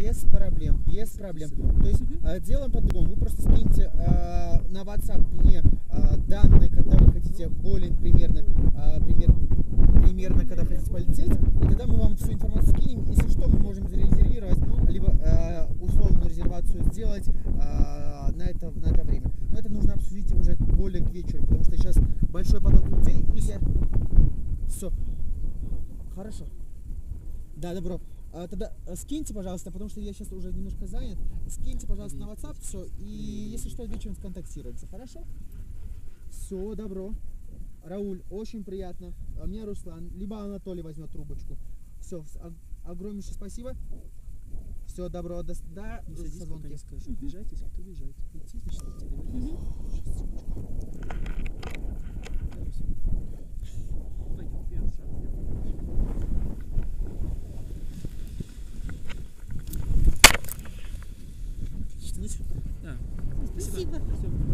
Без проблем, без проблем. То есть э, делаем по-другому. Вы просто скиньте э, на WhatsApp мне э, данные, когда вы хотите более примерно, э, пример, примерно, когда хотите полететь, и тогда мы вам всю информацию скинем. Если что, мы можем зарезервировать, либо э, условную резервацию сделать э, на, это, на это время. Но это нужно обсудить уже более к вечеру, потому что сейчас большой поток людей. и я- Все. Хорошо. Да, добро. А, тогда э, скиньте, пожалуйста, потому что я сейчас уже немножко занят. Скиньте, пожалуйста, на WhatsApp все. И если что, вечером сконтактируемся. Хорошо? Все, добро. Рауль, очень приятно. А меня Руслан, либо Анатолий возьмет трубочку. Все, огромнейшее спасибо. Все, добро, до, до Не садись, пока не скажешь. Бежать, если кто бежать. Идти, значит идти. Пойдем, я сразу. Тянуть? Да. Спасибо. Всё.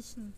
отлично.